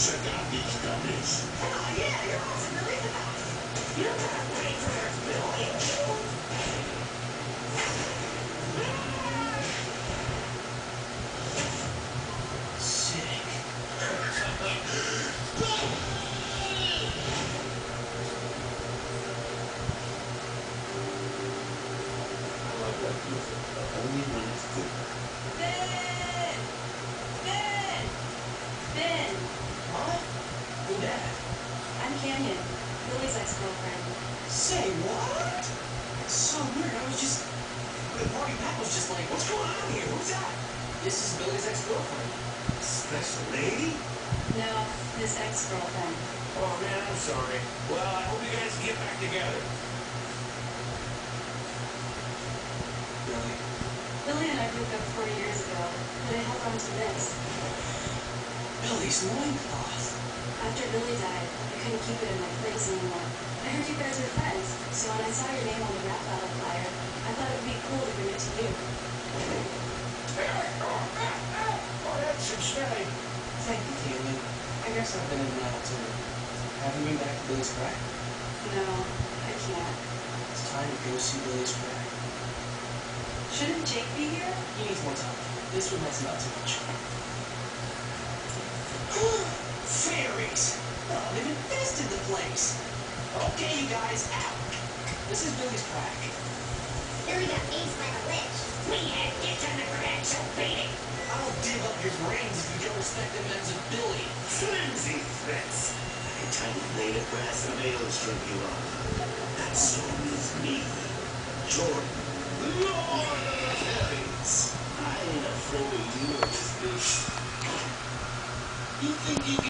Hell yeah, you're awesome, Billy. You gotta wait for their Billy. Sick. Only when it's good. Ben! Ben! Ben! What? Who that? I'm Canyon, Billy's ex-girlfriend. Say what? So weird. I was just. The party Pat was just like, what's going on here? Who's that? This is Billy's ex-girlfriend. Special lady? No, his ex-girlfriend. Oh man, I'm sorry. Well, I hope you guys get back together. Billy. Lily and I broke up four years ago, but I held on to this. Billy's loincloth. After Billy died, I couldn't keep it in my place anymore. I heard you guys were friends, so when I saw your name on the rap battle flyer, I thought it would be cool to bring it to you. Oh. Thank you, Caitlin. I guess I've been in and out too. Haven't been back to Billy's crack. No, I can't. It's time to go see Billy's crack. Shouldn't Jake be here? He needs more time. This would has up too much. Fairies! Oh, they've infested the place. Okay, you guys, out. This is Billy's crack. Billy got aced by the witch. We had get on the crack, so beat it. I'll dig up your brains if you don't respect the men's of Billy. Flimsy threats. Like a tiny blade of grass in a maelstrom you are. That soul is me, Jordan, Lord of the Fairies. I ain't afraid of you, bitch. You think you can